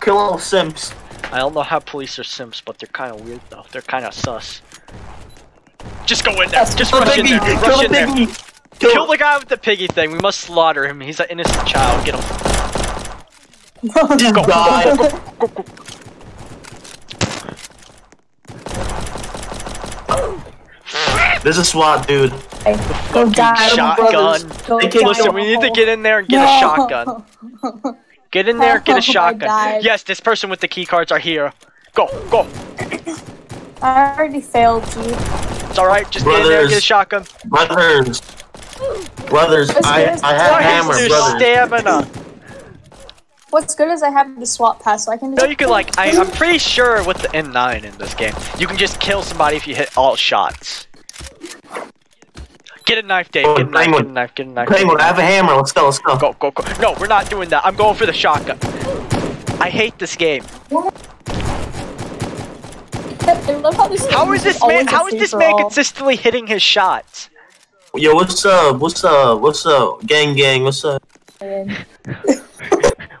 kill all simps. I don't know how police are simps, but they're kind of weird though. They're kind of sus. Just go in there. Just Kill the rush in piggy. there. Kill Rush the in there. piggy. Kill the guy with the piggy thing. We must slaughter him. He's an innocent child. Get him. Just Go, die. go, go, go, go, go. There's a SWAT dude. Go die. Shotgun. Go They. Listen, we need to get in there and get a shotgun. Get in there get a shotgun. Yes, this person with the key cards are here. Go, go. I already failed you. It's alright. Just get in there get a Brothers. shotgun. Brothers. Brothers, I. I have Why is hammer, There's brothers. stamina. What's good is I have the SWAT pass, so I can No, just. you can like. I, I'm pretty sure with the M9 in this game, you can just kill somebody if you hit all shots. Get a knife, Dave. Get a knife. Get a knife. Get a knife. Penguin, I have a hammer. Let's go, let's go. Go, go, go. No, we're not doing that. I'm going for the shotgun. I hate this game. I love how this. How is this man? How is this man consistently hitting his shots? Yo, what's up? What's up? What's up? Gang, gang, what's up?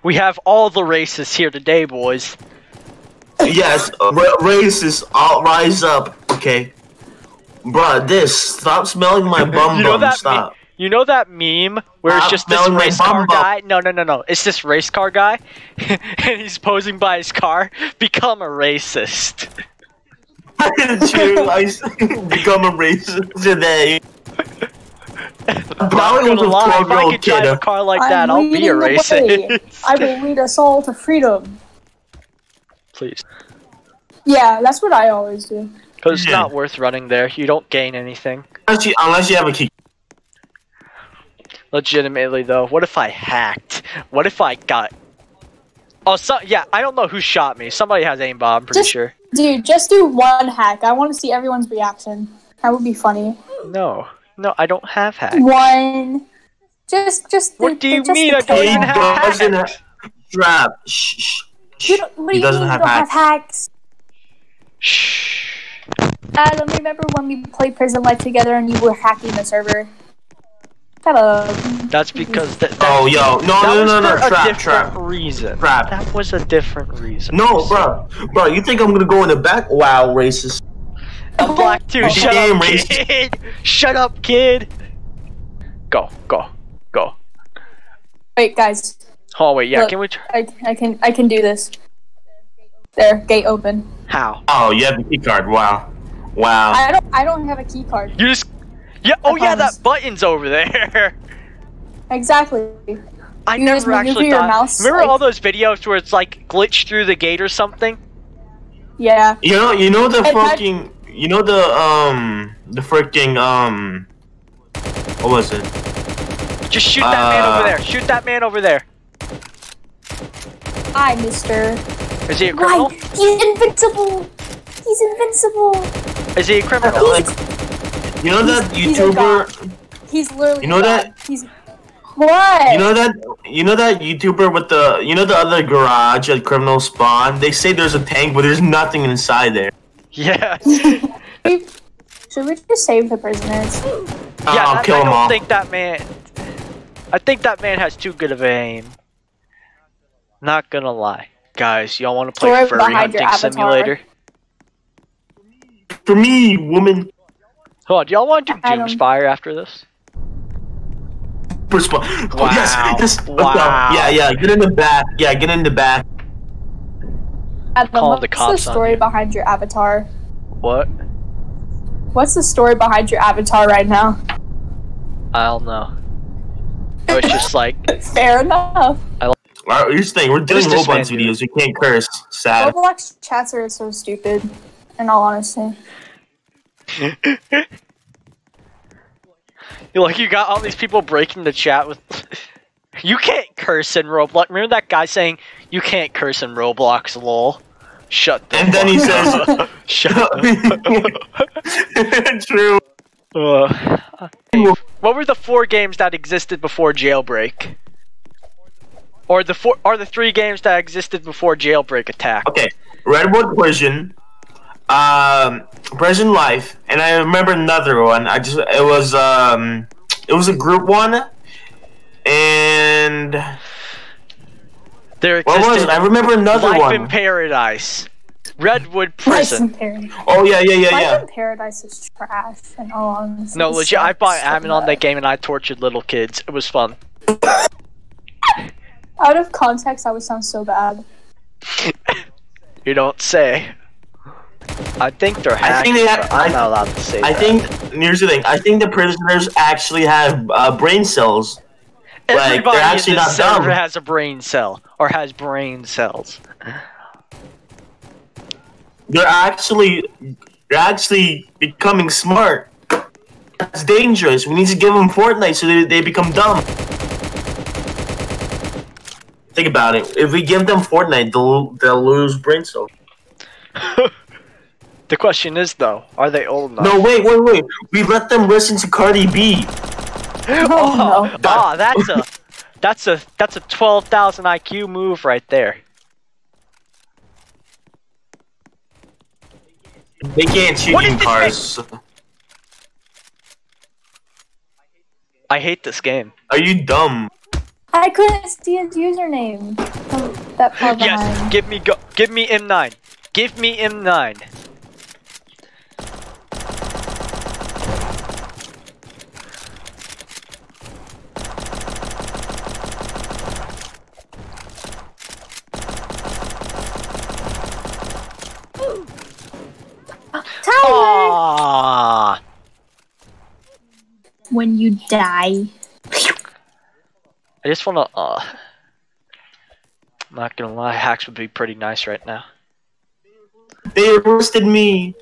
We have all the races here today, boys. Yes, uh, ra- racists, all rise up, okay? Bruh, this, stop smelling my bum You know bum, that stop. You know that meme where it's just this race car bum bum. guy? No, no, no, no. It's this race car guy, and he's posing by his car. Become a racist. True, I s- become a racist today. Not Probably gonna with a lie, if I 12-year-old could drive a car like I'm that, I'll be a leading racist. I will lead us all to freedom. Please, Yeah, that's what I always do. Because it's Yeah. not worth running there. You don't gain anything. Unless you, unless you have a key. Legitimately, though, what if I hacked? What if I got? Oh, so yeah, I don't know who shot me. Somebody has aimbot. I'm pretty Just- sure. Dude, just do one hack. I want to see everyone's reaction. That would be funny. No, no, I don't have hack. One. Just, just. What the- do you mean the I don't He even code. have doesn't hack? have trap. Shh, shh, shh. You don't, what do you mean you don't hacks. have hacks? Shh. Uh, Adam, remember when we played Prison Life together and you were hacking the server? Shut up. That's because th- that, Oh, yo, no, that no, was no, no, for a trap, different trap. reason. Trap. That was a different reason. No, bro, bro, you think I'm gonna go in the back? Wow, racist. I'm black too. Oh, Shut damn, up, racist. kid. Shut up, kid. Go, go, go. Wait, guys. Oh wait, yeah. Look. Can we? Tr- I, I can I can do this. There, gate open. How? Oh, you have a key card. Wow, wow. I don't I don't have a key card. You just. Yeah. Oh yeah, promise. that button's over there. Exactly. I You never maneuver actually your thought. mouse, Remember like- all those videos where it's like glitched through the gate or something? Yeah. You know, you know the Hey, Pat- fucking, you know the um, the freaking um, what was it? Just shoot that man over Uh. there. Shoot that man over there. Hi, Mister. Is he a criminal? Why? He's invincible. He's invincible. Is he a criminal? He's, You know that He's a god. YouTuber? he's literally. You know God. He's. What? You know that? You know that YouTuber with the, you know the other garage at Criminal Spawn? They say there's a tank, but there's nothing inside there. Yeah. Should we just save the prisoners? Yeah, I'll I, kill I them don't all. think that man. I think that man has too good of aim. Not gonna lie, guys. Y'all want to play Story furry behind your hunting simulator? For me, woman. Hold on, do y'all want to do I don't- Doomspire after this? First of all, oh, yes, Wow. yes, let's. Wow. Yeah, yeah, get in the back. Yeah, get in the back. Adam, Call what's the the, cops on story you. behind your avatar? What? What's the story behind your avatar right now? I don't know. It was just like Fair enough. I Alright, here's the thing, we're doing does this man Roblox videos, we can't curse. Sad. Roblox chats are so stupid. In all honesty. you like you got all these people breaking the chat with. you can't curse in Roblox. Remember that guy saying you can't curse in Roblox, lol. Shut the. And then he fuck says- up. Shut. True. Uh, what were the four games that existed before Jailbreak? Or the four, or the three games that existed before Jailbreak Attack? Okay, Redwood Prison, um, Prison Life, and I remember another one. I just it was um, it was a group one, and There What was it? I remember another one Life in Paradise, Redwood Prison. Paradise. oh yeah, yeah, yeah, Life yeah. in Paradise is trash. and all honesty, No, It legit. I bought sucks so admin on that game and I tortured little kids. It was fun. Out of context, that would sound so bad. You don't say. I think they're I think they have- I'm I- not allowed to say I that. think here's the thing. I think the prisoners actually have uh, brain cells. like, they're everybody actually in this not server dumb. has a brain cell or has brain cells. They're actually they're actually becoming smart. That's dangerous. We need to give them Fortnite so they, they become dumb. Think about it. If we give them Fortnite, they'll they'll lose brain cells. The question is though, are they old enough? No, wait, wait, wait. We let them listen to Cardi B. Oh, no. Ah, that's a that's a that's a twelve thousand IQ move right there. They can't shoot What in cars. I hate this game. Are you dumb? I couldn't see his username. from that far Yes, give me go, give me M9. Give me M9. When you die. I just wanna. Uh, I'm not gonna lie, hacks would be pretty nice right now. They arrested me.